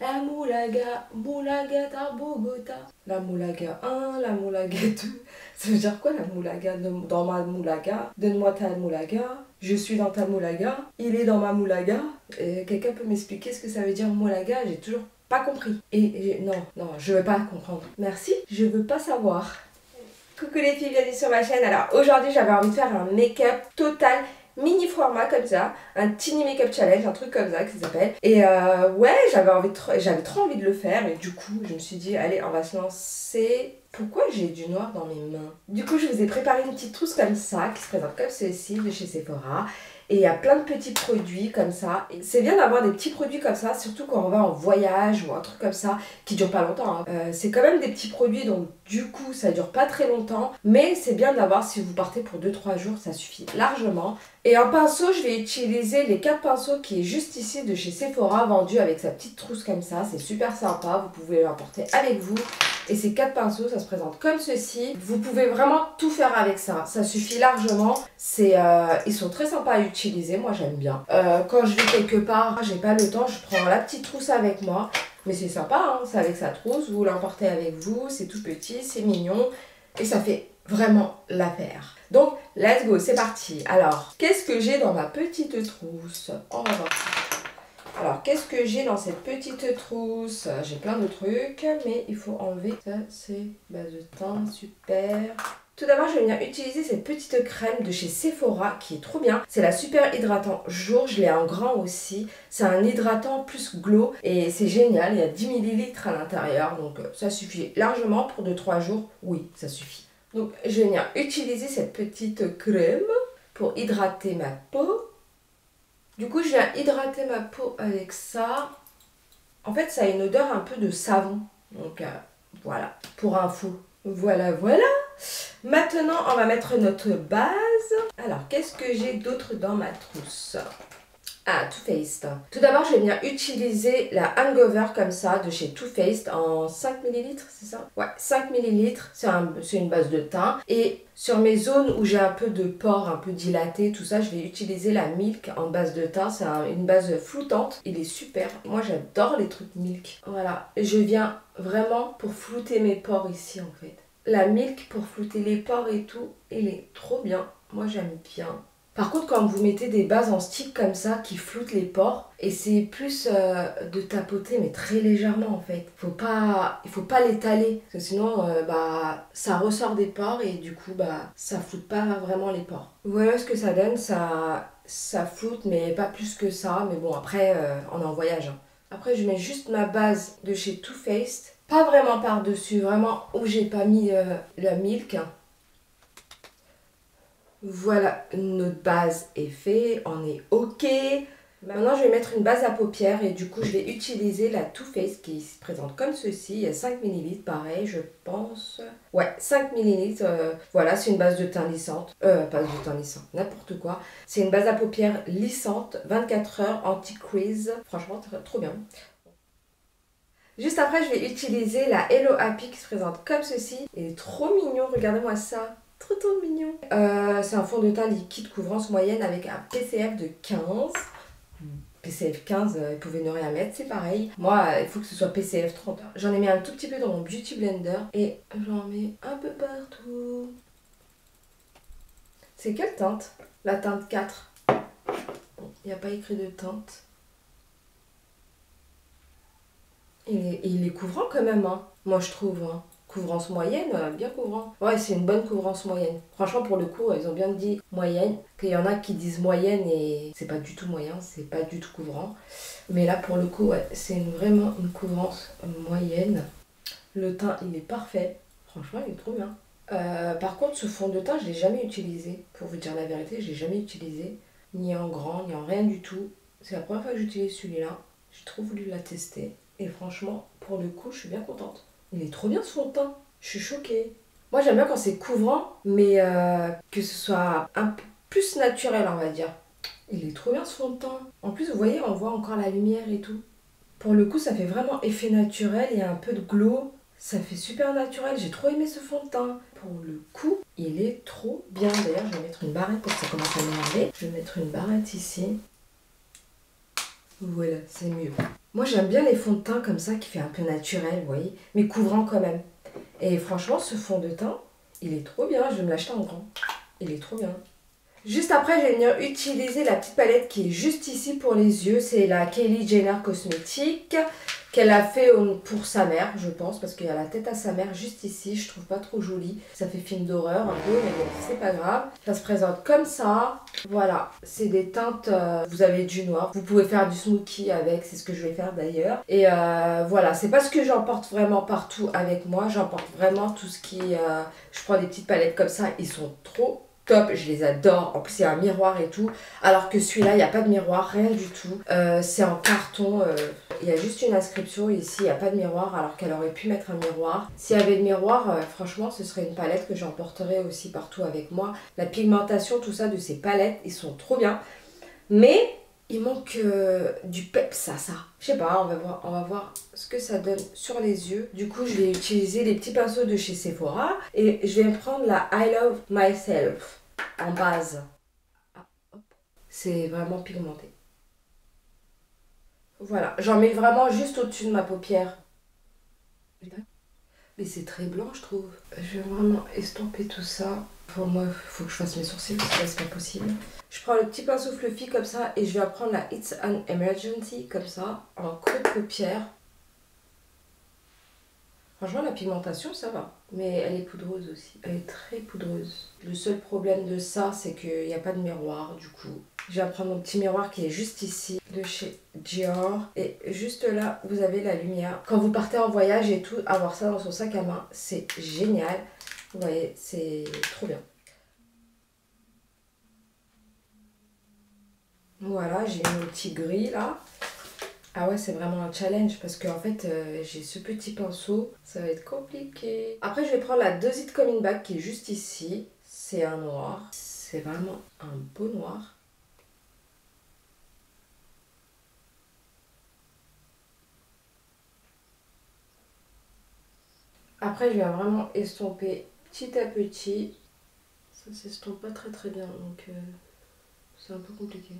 La moulaga, moulaga ta Bogota. La moulaga 1, la moulaga 2. Ça veut dire quoi la moulaga Dans ma moulaga, donne-moi ta moulaga. Je suis dans ta moulaga. Il est dans ma moulaga. Quelqu'un peut m'expliquer ce que ça veut dire moulaga? J'ai toujours pas compris. Et, non, non, je veux pas comprendre. Merci, je veux pas savoir. Coucou les filles, bienvenue sur ma chaîne. Alors aujourd'hui j'avais envie de faire un make-up total mini format comme ça, un tiny make-up challenge, un truc comme ça qui s'appelle. Et euh, ouais, j'avais envie j'avais trop envie de le faire et du coup je me suis dit allez on va se lancer. Pourquoi j'ai du noir dans mes mains? Du coup je vous ai préparé une petite trousse comme ça qui se présente comme ceci de chez Sephora. Et il y a plein de petits produits comme ça. C'est bien d'avoir des petits produits comme ça, surtout quand on va en voyage ou un truc comme ça qui dure pas longtemps. Hein. Euh, c'est quand même des petits produits, donc du coup ça dure pas très longtemps. Mais c'est bien d'avoir si vous partez pour 2-3 jours, ça suffit largement. Et en pinceau, je vais utiliser les 4 pinceaux qui est juste ici de chez Sephora, vendu avec sa petite trousse comme ça. C'est super sympa, vous pouvez l'emporter avec vous. Et ces quatre pinceaux, ça se présente comme ceci. Vous pouvez vraiment tout faire avec ça. Ça suffit largement. Euh, ils sont très sympas à utiliser. Moi, j'aime bien. Euh, quand je vais quelque part, j'ai pas le temps, je prends la petite trousse avec moi. Mais c'est sympa, hein. c'est avec sa trousse. Vous l'emportez avec vous. C'est tout petit, c'est mignon. Et ça fait vraiment l'affaire. Donc, let's go, c'est parti. Alors, qu'est-ce que j'ai dans ma petite trousse On va voir alors, qu'est-ce que j'ai dans cette petite trousse J'ai plein de trucs, mais il faut enlever. Ça, c'est base de teint, super. Tout d'abord, je vais venir utiliser cette petite crème de chez Sephora qui est trop bien. C'est la Super Hydratant Jour, je l'ai en grand aussi. C'est un hydratant plus glow et c'est génial. Il y a 10 ml à l'intérieur, donc euh, ça suffit largement pour 2-3 jours. Oui, ça suffit. Donc, je venir utiliser cette petite crème pour hydrater ma peau. Du coup, je viens hydrater ma peau avec ça. En fait, ça a une odeur un peu de savon. Donc, euh, voilà, pour info. Voilà, voilà. Maintenant, on va mettre notre base. Alors, qu'est-ce que j'ai d'autre dans ma trousse? Too Faced. Tout d'abord, je vais venir utiliser la Hangover comme ça de chez Too Faced en 5 ml, c'est ça? Ouais, 5 ml. C'est une base de teint. Et sur mes zones où j'ai un peu de pores, un peu dilaté, tout ça, je vais utiliser la Milk en base de teint. C'est une base floutante. Il est super. Moi, j'adore les trucs Milk. Voilà. Je viens vraiment pour flouter mes pores ici, en fait. La Milk pour flouter les pores et tout, il est trop bien. Moi, j'aime bien. Par contre, quand vous mettez des bases en stick comme ça qui floutent les pores, et c'est plus euh, de tapoter, mais très légèrement en fait. Faut pas, il faut pas l'étaler, parce que sinon, euh, bah, ça ressort des pores et du coup, bah, ça floute pas vraiment les pores. Voilà ce que ça donne, ça, ça floute, mais pas plus que ça. Mais bon, après, euh, on est en voyage. Hein. Après, je mets juste ma base de chez Too Faced. Pas vraiment par-dessus, vraiment où j'ai pas mis la milk. Voilà, notre base est faite, on est ok. Maintenant, je vais mettre une base à paupières et du coup, je vais utiliser la Too Faced qui se présente comme ceci. Il y a 5 ml, pareil, je pense. Ouais, 5 ml. Euh, voilà, c'est une base de teint lissante. Euh, pas de teint lissante, n'importe quoi. C'est une base à paupières lissante, 24 heures, anti-crease. Franchement, trop bien. Juste après, je vais utiliser la Hello Happy qui se présente comme ceci. Il est trop mignon, regardez-moi ça. Trop trop mignon. Euh, c'est un fond de teint liquide couvrance moyenne avec un PCF de 15. PCF 15, euh, il pouvait ne rien mettre, c'est pareil. Moi, il faut que ce soit PCF 30. J'en ai mis un tout petit peu dans mon Beauty Blender et j'en mets un peu partout. C'est quelle teinte? La teinte 4. Il n'y a pas écrit de teinte. Il est, il est couvrant quand même, hein. moi je trouve. Hein couvrance moyenne, euh, bien couvrant. Ouais, c'est une bonne couvrance moyenne. Franchement, pour le coup, ils ont bien dit moyenne. Qu'il y en a qui disent moyenne et c'est pas du tout moyen, c'est pas du tout couvrant. Mais là, pour le coup, ouais, c'est vraiment une couvrance moyenne. Le teint, il est parfait. Franchement, il est trop bien. Euh, par contre, ce fond de teint, je l'ai jamais utilisé. Pour vous dire la vérité, je l'ai jamais utilisé. Ni en grand, ni en rien du tout. C'est la première fois que j'utilise celui-là. J'ai trop voulu la tester. Et franchement, pour le coup, je suis bien contente. Il est trop bien ce fond de teint. Je suis choquée. Moi j'aime bien quand c'est couvrant, mais euh, que ce soit un peu plus naturel, on va dire. Il est trop bien ce fond de teint. En plus, vous voyez, on voit encore la lumière et tout. Pour le coup, ça fait vraiment effet naturel. Il y a un peu de glow. Ça fait super naturel. J'ai trop aimé ce fond de teint. Pour le coup, il est trop bien. D'ailleurs, je vais mettre une barrette parce que ça commence à m'énerver. Je vais mettre une barrette ici. Voilà, c'est mieux. Moi j'aime bien les fonds de teint comme ça qui fait un peu naturel, vous voyez, mais couvrant quand même. Et franchement, ce fond de teint, il est trop bien. Je vais me l'acheter en grand. Il est trop bien. Juste après, je vais venir utiliser la petite palette qui est juste ici pour les yeux. C'est la Kylie Jenner Cosmétique qu'elle a fait pour sa mère, je pense, parce qu'il y a la tête à sa mère juste ici. Je trouve pas trop joli. Ça fait film d'horreur un peu, mais bon, c'est pas grave. Ça se présente comme ça. Voilà, c'est des teintes. Euh, vous avez du noir. Vous pouvez faire du smoky avec, c'est ce que je vais faire d'ailleurs. Et euh, voilà, c'est pas ce que j'emporte vraiment partout avec moi. J'emporte vraiment tout ce qui. Euh, je prends des petites palettes comme ça. Ils sont trop top, je les adore. En plus, a un miroir et tout. Alors que celui-là, il n'y a pas de miroir, rien du tout. Euh, c'est en carton. Euh, il y a juste une inscription ici, il n'y a pas de miroir, alors qu'elle aurait pu mettre un miroir. S'il y avait le miroir, euh, franchement, ce serait une palette que j'emporterais aussi partout avec moi. La pigmentation, tout ça de ces palettes, ils sont trop bien. Mais il manque du pep ça ça. Je sais pas, on va, voir, on va voir ce que ça donne sur les yeux. Du coup, je vais utiliser les petits pinceaux de chez Sephora et je vais prendre la I Love Myself en base. Ah, c'est vraiment pigmenté. Voilà, j'en mets vraiment juste au-dessus de ma paupière. Mais c'est très blanc, je trouve. Je vais vraiment estomper tout ça. Pour moi, il faut que je fasse mes sourcils, c'est pas possible. Je prends le petit pinceau fluffy comme ça et je vais prendre la It's an Emergency comme ça, en creux de paupière. Franchement, la pigmentation, ça va. Mais elle est poudreuse aussi. Elle est très poudreuse. Le seul problème de ça, c'est qu'il n'y a pas de miroir, du coup. Je vais prendre mon petit miroir qui est juste ici, de chez Dior. Et juste là, vous avez la lumière. Quand vous partez en voyage et tout, avoir ça dans son sac à main, c'est génial. Vous voyez, c'est trop bien. Voilà, j'ai mon petit gris là. Ah ouais, c'est vraiment un challenge parce qu'en fait, euh, j'ai ce petit pinceau. Ça va être compliqué. Après, je vais prendre la Dosit Coming Back qui est juste ici. C'est un noir. C'est vraiment un beau noir. Après, je vais vraiment estomper petit à petit. Ça s'estompe pas très très bien, donc euh, c'est un peu compliqué.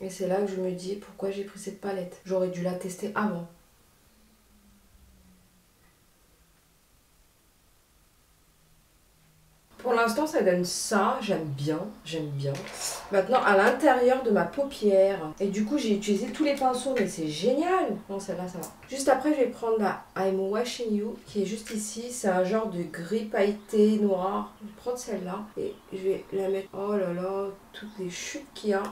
Et c'est là que je me dis pourquoi j'ai pris cette palette? J'aurais dû la tester avant. Pour l'instant, ça donne ça. J'aime bien. J'aime bien. Maintenant, à l'intérieur de ma paupière. Et du coup, j'ai utilisé tous les pinceaux, mais c'est génial. Non, celle-là, ça va. Juste après, je vais prendre la I'm Washing You, qui est juste ici. C'est un genre de gris pailleté noir. Je vais prendre celle-là et je vais la mettre. Oh là là, toutes les chutes qu'il y a.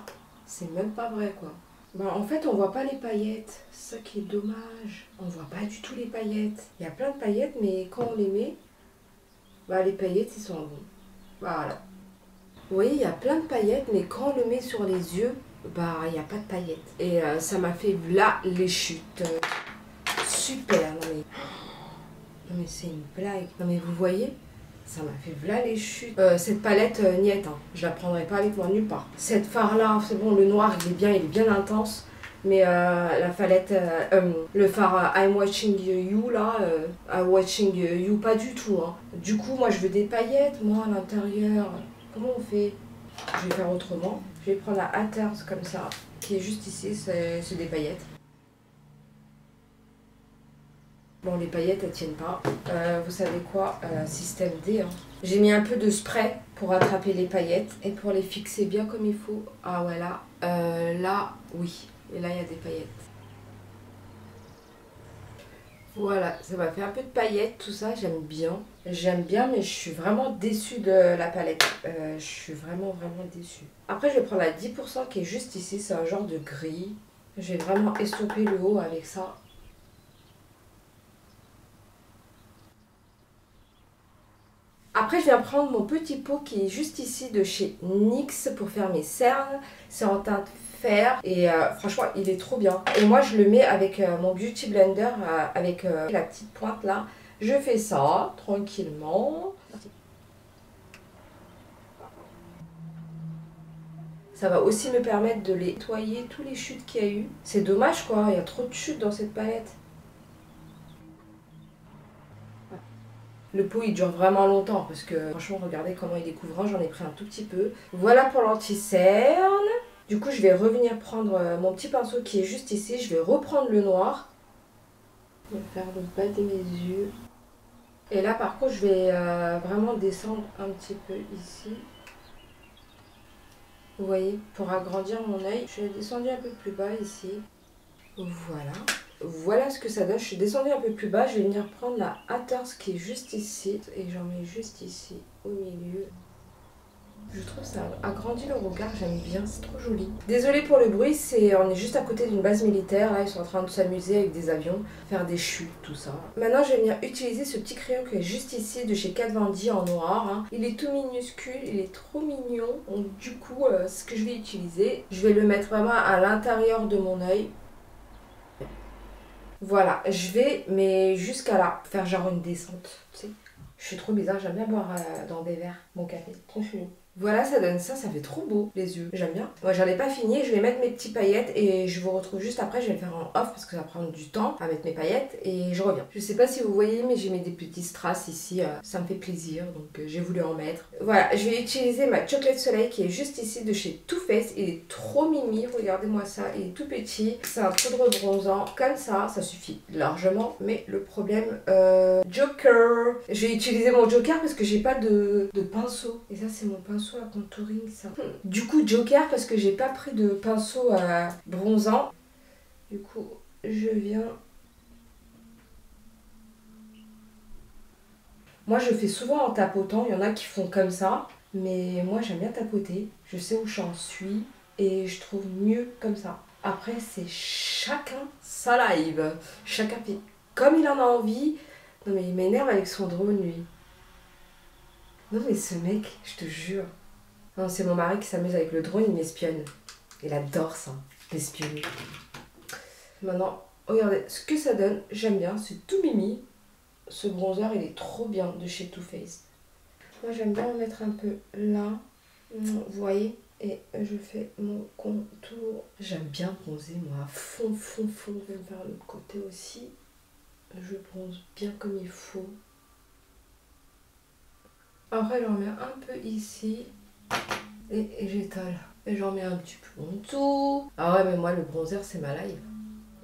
C'est même pas vrai quoi. Ben, en fait, on voit pas les paillettes. Ça qui est dommage. On voit pas du tout les paillettes. Il y a plein de paillettes, mais quand on les met, bah, les paillettes, ils sont bons. Voilà. Vous voyez, il y a plein de paillettes, mais quand on le met sur les yeux, bah, il n'y a pas de paillettes. Et euh, ça m'a fait là les chutes. super, non mais... Non mais c'est une blague. Non mais vous voyez ça m'a fait voilà les chutes. Euh, cette palette, euh, niette, hein. je la prendrai pas avec moi nulle part. Cette phare là, c'est bon, le noir il est bien, il est bien intense. Mais euh, la palette, le phare I'm Watching You là, I'm Watching You pas du tout. Hein. Du coup, moi je veux des paillettes, moi à l'intérieur. Comment on fait? Je vais faire autrement. Je vais prendre la Hatters comme ça, qui est juste ici, c'est des paillettes. Bon, les paillettes, elles tiennent pas. Euh, vous savez quoi euh, Système D. Hein. J'ai mis un peu de spray pour attraper les paillettes et pour les fixer bien comme il faut. Ah voilà. Euh, là, oui. Et là, il y a des paillettes. Voilà, ça m'a fait un peu de paillettes, tout ça, j'aime bien. J'aime bien, mais je suis vraiment déçue de la palette. je suis vraiment, vraiment déçue. Après, je vais prendre la 10% qui est juste ici. C'est un genre de gris. Je vais vraiment estomper le haut avec ça. Après, je viens prendre mon petit pot qui est juste ici de chez NYX pour faire mes cernes. C'est en teinte fer et euh, franchement, il est trop bien. Et moi, je le mets avec euh, mon Beauty Blender euh, avec la petite pointe là. Je fais ça tranquillement. Ça va aussi me permettre de nettoyer tous les chutes qu'il y a eu. C'est dommage quoi, il y a trop de chutes dans cette palette. Le pot il dure vraiment longtemps parce que franchement regardez comment il est couvrant, j'en ai pris un tout petit peu. Voilà pour l'anti-cerne. Du coup, je vais revenir prendre euh, mon petit pinceau qui est juste ici. Je vais reprendre le noir. Je vais faire le bas de mes yeux. Et là, par contre, je vais euh, vraiment descendre un petit peu ici. Vous voyez, pour agrandir mon œil, je vais descendre un peu plus bas ici. Voilà. Voilà ce que ça donne. Je suis descendue un peu plus bas. Je vais venir prendre la Hatters qui est juste ici. Et j'en mets juste ici, au milieu. Je trouve ça agrandit le regard, j'aime bien, c'est trop joli. Désolée pour le bruit, c'est on est juste à côté d'une base militaire, là ils sont en train de s'amuser avec des avions, faire des chutes, tout ça. Maintenant je vais venir utiliser ce petit crayon qui est juste ici de chez Kat Von en noir. Hein. Il est tout minuscule, il est trop mignon. Donc du coup, euh, ce que je vais utiliser, je vais le mettre vraiment à l'intérieur de mon œil voilà, je vais, mais jusqu'à là, faire genre une descente, tu. Je suis trop bizarre, j'aime bien boire euh, dans des verres mon café, trop chelou. Voilà, ça donne ça, ça fait trop beau les yeux. J'aime bien. Moi, j'en ai pas fini, je vais mettre mes petits paillettes et je vous retrouve juste après. Je vais faire en off parce que ça va prendre du temps à mettre mes paillettes et je reviens. Je sais pas si vous voyez, mais j'ai mis des petits strass ici. Euh, ça me fait plaisir donc euh, j'ai voulu en mettre. Voilà, je vais utiliser ma chocolate soleil qui est juste ici de chez Too Faced. Il est trop mimi, regardez-moi ça. Il est tout petit. C'est un poudre bronzant comme ça, ça suffit largement. Mais le problème, euh, Joker. Je vais utiliser mon Joker parce que j'ai pas de, de pinceau. Et ça, c'est mon pinceau à contouring ça. Du coup Joker parce que j'ai pas pris de pinceau à bronzant. Du coup je viens... Moi je fais souvent en tapotant, il y en a qui font comme ça. Mais moi j'aime bien tapoter, je sais où j'en suis et je trouve mieux comme ça. Après c'est chacun sa live, chacun fait comme il en a envie. Non mais il m'énerve avec son drone lui. Non mais ce mec, je te jure. Non, c'est mon mari qui s'amuse avec le drone, il m'espionne. Il adore ça, l'espionner. Maintenant, regardez ce que ça donne. J'aime bien, c'est tout mimi. Ce bronzer, il est trop bien de chez Too Faced. Moi, j'aime bien en mettre un peu là. Vous voyez Et je fais mon contour. J'aime bien bronzer, moi, fond, fond, fond. Je vais l'autre côté aussi. Je bronze bien comme il faut. Après, j'en mets un peu ici. Et, j'étale. Et j'en mets un petit peu en dessous. Ah ouais, mais moi, le bronzer, c'est ma live.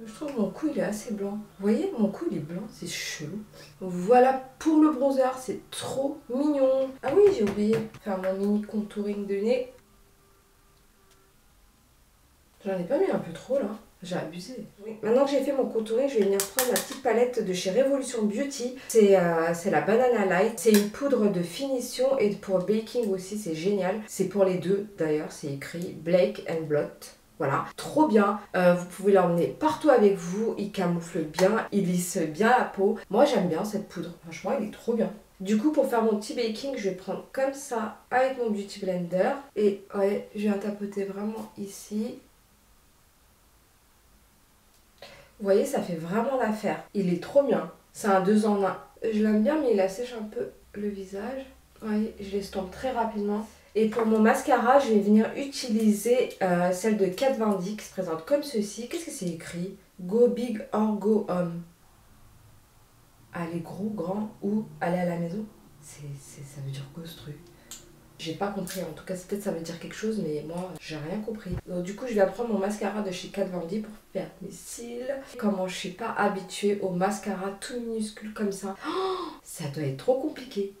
Je trouve mon cou, il est assez blanc. Vous voyez, mon cou, il est blanc. C'est chelou. Voilà pour le bronzer. C'est trop mignon. Ah oui, j'ai oublié faire mon mini contouring de nez. J'en ai pas mis un peu trop, là. J'ai abusé. Maintenant que j'ai fait mon contouring, je vais venir prendre ma petite palette de chez Revolution Beauty. C'est euh, la Banana Light. C'est une poudre de finition et pour baking aussi, c'est génial. C'est pour les deux d'ailleurs, c'est écrit Blake and Blot. Voilà, trop bien. Euh, vous pouvez l'emmener partout avec vous. Il camoufle bien, il lisse bien la peau. Moi, j'aime bien cette poudre. Franchement, il est trop bien. Du coup, pour faire mon petit baking, je vais prendre comme ça avec mon Beauty Blender. Et ouais, je viens tapoter vraiment ici. Vous voyez, ça fait vraiment l'affaire. Il est trop bien. C'est un 2 en 1. Je l'aime bien, mais il assèche un peu le visage. Vous voyez, je l'estompe très rapidement. Et pour mon mascara, je vais venir utiliser euh, celle de Kat Von D qui se présente comme ceci. Qu'est-ce que c'est écrit? Go big or go home. Aller gros, grand ou aller à la maison. C'est, ça veut dire quoi j'ai pas compris, en tout cas peut-être ça veut dire quelque chose, mais moi j'ai rien compris. Donc du coup je vais prendre mon mascara de chez Kat Von D pour faire mes cils. Comment je suis pas habituée au mascara tout minuscule comme ça. Oh, ça doit être trop compliqué.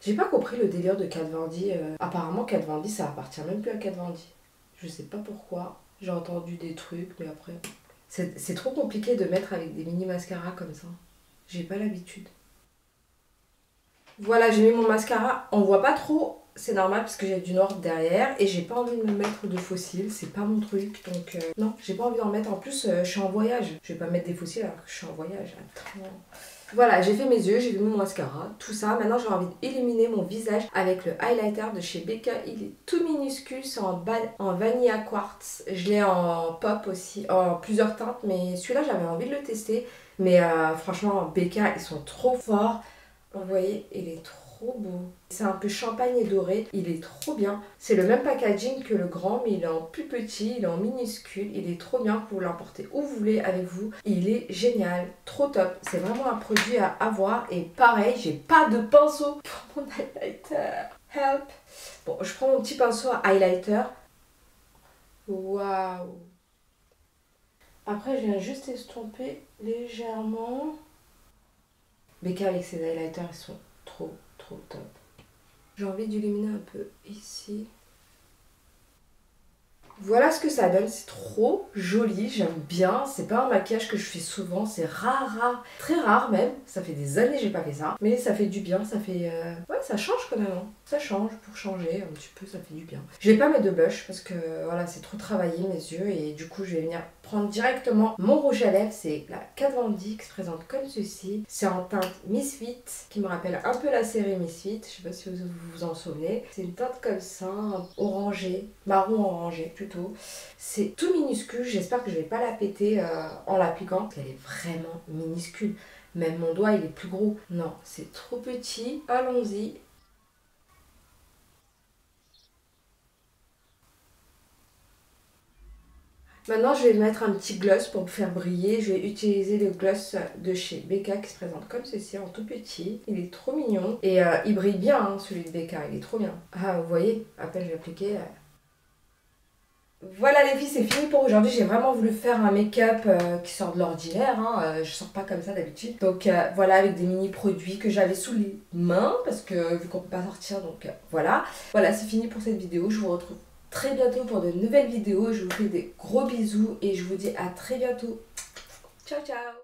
J'ai pas compris le délire de Kat Von D. Euh, apparemment Kat Von D ça appartient même plus à Kat Von D. Je sais pas pourquoi. J'ai entendu des trucs, mais après... C'est trop compliqué de mettre avec des mini mascaras comme ça. J'ai pas l'habitude. Voilà, j'ai mis mon mascara. On voit pas trop, c'est normal parce que j'ai du noir derrière et j'ai pas envie de me mettre de fossiles, c'est pas mon truc. Donc euh, non, j'ai pas envie d'en mettre. En plus, euh, je suis en voyage. Je vais pas mettre des fossiles alors que je suis en voyage. Voilà, j'ai fait mes yeux, j'ai fait mon mascara, tout ça. Maintenant, j'ai envie d'éliminer mon visage avec le highlighter de chez Becca. Il est tout minuscule, c'est en, en vanilla quartz. Je l'ai en pop aussi, en plusieurs teintes, mais celui-là, j'avais envie de le tester. Mais euh, franchement, Becca, ils sont trop forts. Vous voyez, il est trop beau. C'est un peu champagne et doré, il est trop bien. C'est le même packaging que le grand, mais il est en plus petit, il est en minuscule. Il est trop bien pour l'emporter où vous voulez avec vous. Il est génial, trop top. C'est vraiment un produit à avoir. Et pareil, j'ai pas de pinceau pour mon highlighter. Help. Bon, je prends mon petit pinceau à highlighter. Waouh. Après, je viens juste estomper légèrement. Becca avec ses highlighters, ils sont trop, trop top. J'ai envie d'illuminer un peu ici. Voilà ce que ça donne, c'est trop joli, j'aime bien. C'est pas un maquillage que je fais souvent, c'est rare, rare, très rare même. Ça fait des années que j'ai pas fait ça, mais ça fait du bien, ça fait... Euh, ouais, ça change quand même. Hein. Ça change pour changer un petit peu, ça fait du bien. Je vais pas mettre de blush parce que voilà, c'est trop travaillé mes yeux et du coup je vais venir prendre directement mon rouge à lèvres. C'est la Kat qui se présente comme ceci. C'est en teinte Misfit qui me rappelle un peu la série Misfit. Je sais pas si vous vous en souvenez. C'est une teinte comme ça, orangé, marron orangé C'est tout minuscule. J'espère que je vais pas la péter euh, en l'appliquant. Elle est vraiment minuscule. Même mon doigt il est plus gros. Non, c'est trop petit. Allons-y. Maintenant, je vais mettre un petit gloss pour faire briller. Je vais utiliser le gloss de chez Becca qui se présente comme ceci en tout petit. Il est trop mignon. Et euh, il brille bien, hein, celui de Becca. Il est trop bien. Ah, vous voyez, après je vais appliquer... Euh. Voilà les filles, c'est fini pour aujourd'hui. J'ai vraiment voulu faire un make-up euh, qui sort de l'ordinaire. Hein. je sors pas comme ça d'habitude. Donc voilà, avec des mini-produits que j'avais sous les mains. Parce que vu qu'on peut pas sortir, donc voilà. Voilà, c'est fini pour cette vidéo. Je vous retrouve très bientôt pour de nouvelles vidéos. Je vous fais des gros bisous et je vous dis à très bientôt. Ciao ciao